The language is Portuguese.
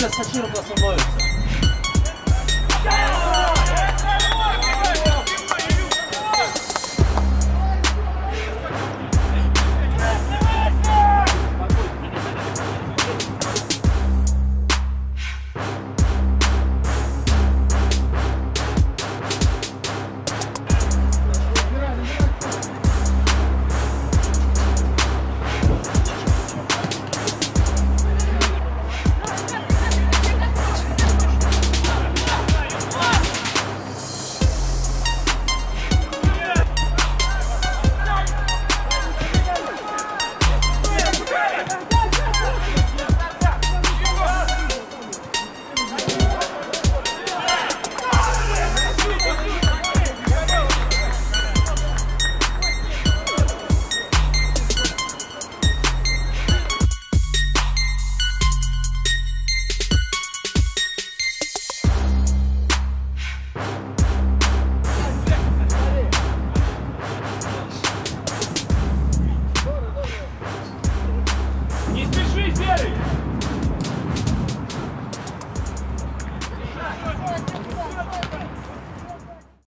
Olha essa tiro pra essa noite.